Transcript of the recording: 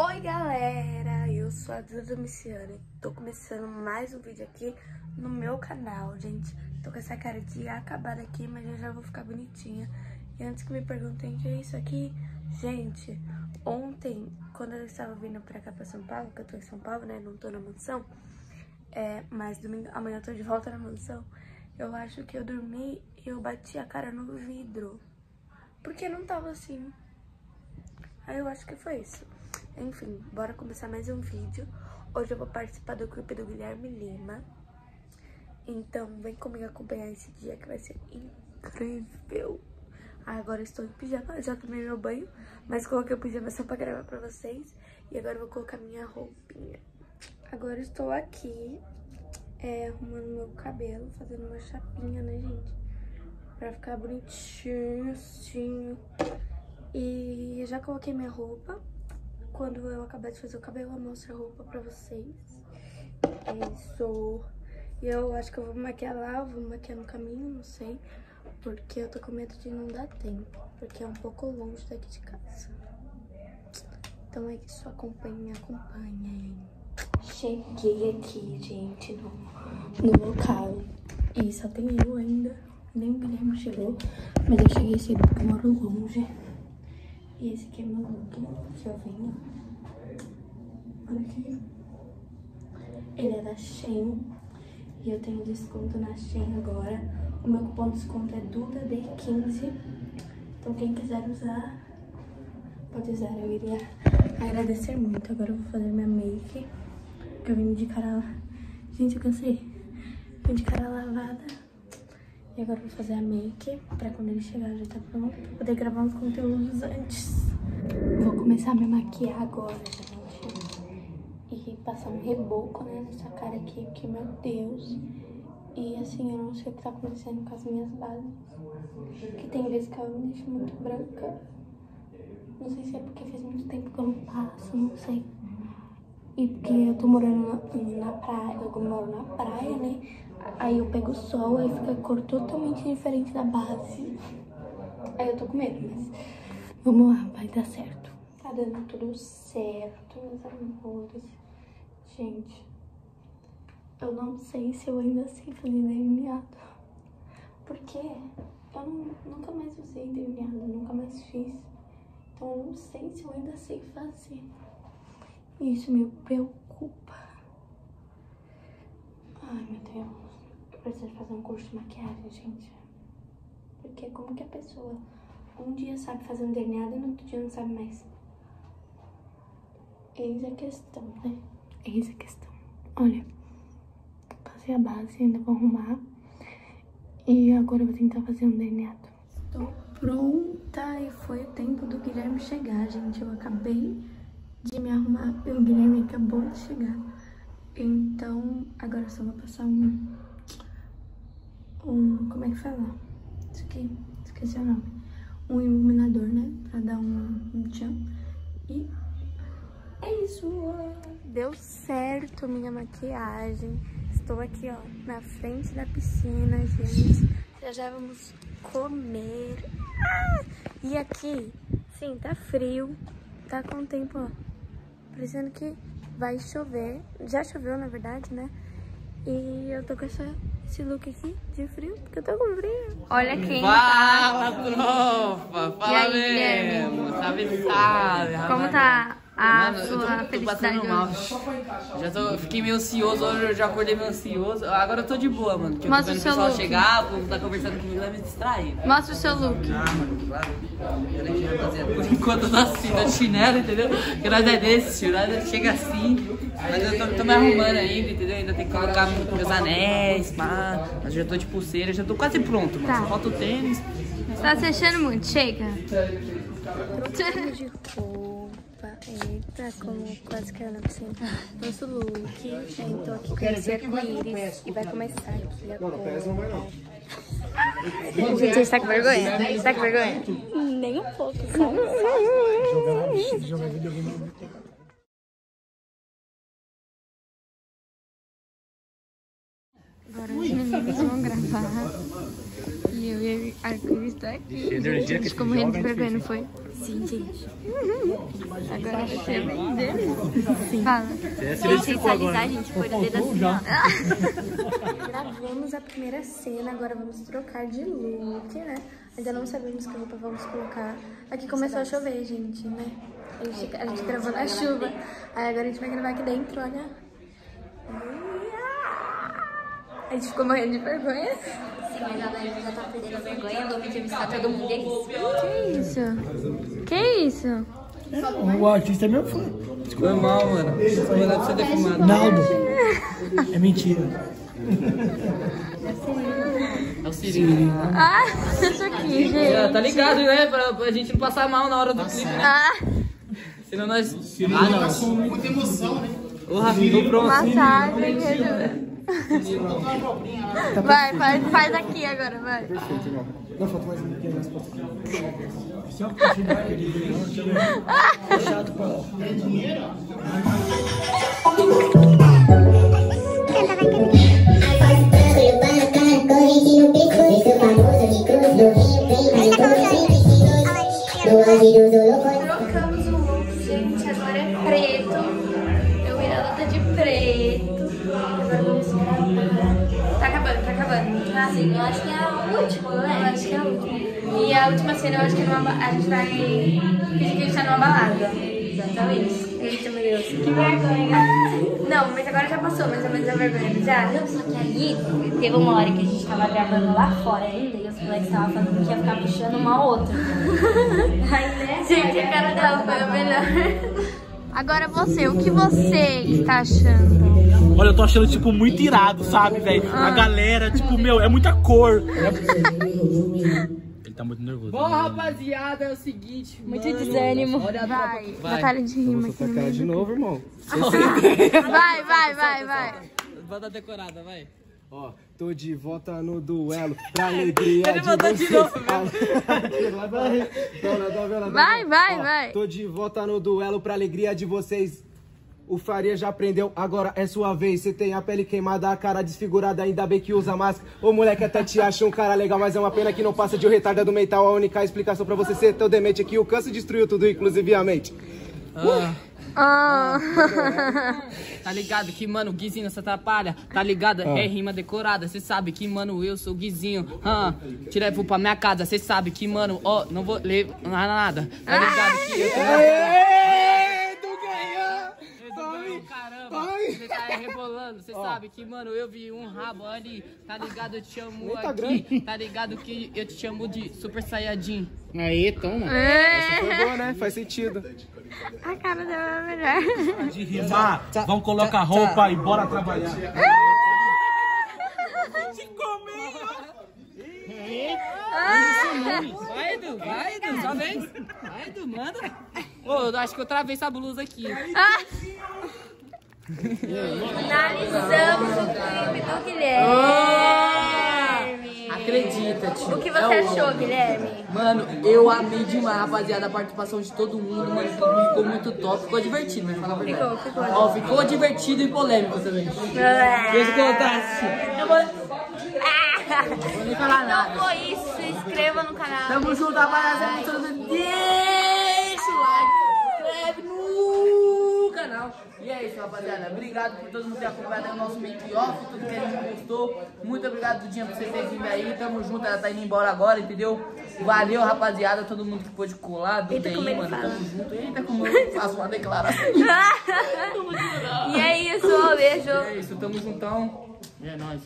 Oi galera, eu sou a Duda Domiciane, tô começando mais um vídeo aqui no meu canal, gente. Tô com essa cara de acabada aqui, mas eu já vou ficar bonitinha. E antes que me perguntem o que é isso aqui, gente, ontem, quando eu estava vindo pra cá pra São Paulo, que eu tô em São Paulo, né, não tô na mansão, é, mas domingo, amanhã eu tô de volta na mansão, eu acho que eu dormi e eu bati a cara no vidro, porque não tava assim. Aí eu acho que foi isso. Enfim, bora começar mais um vídeo. Hoje eu vou participar do clipe do Guilherme Lima. Então, vem comigo acompanhar esse dia que vai ser incrível. Agora estou em pijama, já tomei meu banho, mas coloquei o pijama só pra gravar pra vocês. E agora eu vou colocar minha roupinha. Agora estou aqui, é, arrumando meu cabelo, fazendo uma chapinha, né, gente? Pra ficar bonitinho, assim. E já coloquei minha roupa. Quando eu acabar de fazer o cabelo, eu mostro a roupa pra vocês. É isso. E eu acho que eu vou maquiar lá, eu vou maquiar no caminho, não sei. Porque eu tô com medo de não dar tempo. Porque é um pouco longe daqui de casa. Então é isso, acompanhe, acompanhe. Cheguei aqui, gente, no, no local. E só tem eu ainda. Nem o Guilherme chegou. Mas eu cheguei cedo porque eu moro longe. E esse aqui é meu look que eu venho. Olha aqui. Ele é da Shein. E eu tenho desconto na Shein agora. O meu cupom de desconto é DUDAD15. Então quem quiser usar, pode usar. Eu iria agradecer muito. Agora eu vou fazer minha make. Que eu vim de cara... Gente, eu cansei. Vim de cara lavada. E agora eu vou fazer a make pra quando ele chegar já tá pronto, pra poder gravar uns conteúdos antes. Vou começar a me maquiar agora, gente. E passar um reboco, né, nessa cara aqui, porque, meu Deus. E assim, eu não sei o que tá acontecendo com as minhas bases. Que tem vezes que ela me deixa muito branca. Não sei se é porque faz muito tempo que eu não passo, não sei. E porque eu tô morando na, na praia, eu moro na praia, né? Aí eu pego o sol, aí fica a cor totalmente diferente da base. Aí eu tô com medo, mas vamos lá, vai dar certo. Tá dando tudo certo, meus amores. Gente, eu não sei se eu ainda sei fazer delineado. Porque eu não, nunca mais usei delineado, nunca mais fiz. Então eu não sei se eu ainda sei fazer. Isso me preocupa. Ai, meu Deus. Eu preciso fazer um curso de maquiagem, gente. Porque como que a pessoa um dia sabe fazer um delineado e no outro dia não sabe mais? Eis a questão, né? Eis a questão. Olha, passei a base, ainda vou arrumar. E agora eu vou tentar fazer um delineado. Estou pronta e foi o tempo do Guilherme chegar, gente. Eu acabei de me arrumar e o Guilherme acabou de chegar. Então, agora só vou passar um... Um... Como é que fala? Isso aqui, esqueci o nome. Um iluminador, né? Pra dar um, um tchan. E é isso. Deu certo minha maquiagem. Estou aqui, ó, na frente da piscina, gente. Já já vamos comer. Ah! E aqui, sim, tá frio. Tá com o tempo, ó, parecendo que vai chover. Já choveu, na verdade, né? E eu tô com essa, esse look aqui de frio, porque eu tô com frio. Olha quem Fala, tá tropa! E Fala aí, Guilherme? mesmo! Salve, salve! Como rapaz. tá a Mano, eu sua tô, tô felicidade passando mal. Já tô, fiquei meio ansioso, hoje eu já acordei meio ansioso. Agora eu tô de boa, mano. Porque eu tô Mostra vendo o pessoal look. chegar, o povo tá conversando comigo, vai me distrair. Mostra o seu look. Ah, mano, claro. Por enquanto eu tô assim, tô de chinelo, entendeu? Porque nós é desse, tio. Nós chega assim. Mas eu tô, tô me arrumando ainda, entendeu? Ainda tem que colocar meus anéis, pá. Mas já tô de pulseira, já tô quase pronto, mano. Tá. Só falta o tênis. Você tá se achando muito, chega. de roupa, eita, como quase que na piscina. Nosso look, eu tô aqui com esse arco-íris e vai começar aqui agora. Gente, você tá com vergonha? Você tá com vergonha? Nem um pouco, sabe? Agora os meninos vão gravar e eu e a Cris tá aqui. Gente, a que gente ficou morrendo de vergonha, não foi? Sim, gente. Agora vai ser bem dele. Sim. Fala. É, se identificou agora. a gente foi no dedo assim, ó. Gravamos a primeira cena, agora vamos trocar de look, né? Ainda não sabemos que roupa vamos colocar. Aqui começou a chover, gente, né? A gente, a gente gravou na chuva. Aí agora a gente vai gravar aqui dentro, olha. A gente ficou morrendo de vergonha. Sim, mas agora a gente já tá perdendo a vergonha, vou entrevistar todo mundo é isso. Que isso? Que isso? O artista é meu fã. Foi mal, mano. Vou mandar pra você ter fumado. Naldo. É mentira. É o Sirinho. Ah, isso aqui, gente. Já tá ligado, né? Pra, pra gente não passar mal na hora do clipe, né? Ah, Senão nós. Ah, não. Muita emoção, né? Ô, Rafinha, tô pronto. massagem. Vai, faz, faz aqui agora, vai. Não, falta mais um pouquinho mais pra Chato pra Corrente no pescoço, famoso de cruz do Rio, tem mais de 20 do Angiroso, Trocamos o look, gente. Agora é preto. Eu e ela tá de preto. Agora vamos Tá acabando. Tá assim, Eu acho que é a última, eu né? acho que é a última. E a última cena eu acho que é numa, a gente vai fingir que a gente tá numa balada. Exatamente. Eita, meu Deus. Que vergonha. Não, mas agora já passou mais ou menos a vergonha, já? Não, só que aí teve uma hora que a gente tava gravando lá fora ainda e os moleques estavam falando que ia ficar puxando uma a outra. Aí, né? Gente, a cara dela foi a melhor. Agora você, o que você está achando? Olha, eu tô achando, tipo, muito irado, sabe, velho? A galera, tipo, meu, é muita cor. Ele tá muito nervoso. Bom, rapaziada, é o seguinte. Muito mano, desânimo. Olha a Vai, tropa. batalha de rima aqui no de novo, irmão. Vai, vai, vai, vai. Banda decorada, vai. Ó, tô de volta no duelo pra alegria Ele de mandou de vocês. novo, Vai, vai, Ó, vai. Tô de volta no duelo pra alegria de vocês. O Faria já aprendeu, agora é sua vez. Você tem a pele queimada, a cara desfigurada, ainda bem que usa máscara. O moleque até te acha um cara legal, mas é uma pena que não passa de um retardado mental. A única explicação pra você ser tão demente é que o câncer destruiu tudo, inclusive a mente. Ah, Ah. tá ligado que, mano, o Guizinho se atrapalha. Tá ligado? É rima decorada. Cê sabe que, mano, eu sou o Guizinho. Ah, te levo pra minha casa. Cê sabe que, mano, ó, não vou levar nada. Tá ligado que eu tô. Você tá rebolando, você sabe que, mano, eu vi um rabo ali, tá ligado? Eu te chamo tá aqui, tá ligado que eu te chamo de Super Saiyajin. Aí, toma. Foi boa, né? Faz sentido. A cara dela é melhor. De rimar, vamos colocar roupa e bora trabalhar. Vai, Edu, vai, Edu, só vez. Vai, Edu, manda. Ô, eu acho que eu travei essa blusa aqui. Finalizamos o clipe do Guilherme. Acredita, tio. O que você achou, Guilherme? Mano, eu amei demais, rapaziada, a participação de todo mundo, mano, ficou muito top, ficou divertido, né? Falar a verdade. Ficou, ficou. Ó, ficou divertido e polêmico também. Deixa eu contar. Eu vou... Vou nem falar nada. Então foi isso, se inscreva no canal. Tamo junto, rapaziada o like, se inscreve no canal. E é isso, rapaziada. Obrigado por todo mundo ter acompanhado o nosso make off, tudo que a gente gostou. Muito obrigado, Dudinha, por você ter vindo aí. Tamo junto, ela tá indo embora agora, entendeu? Valeu, rapaziada, todo mundo que pôde colar, do Eita, TI, como ele mano. fala. Tamo junto. Eita, como eu faço uma declaração. e é isso, um beijo. É isso, tamo juntão. E é nóis.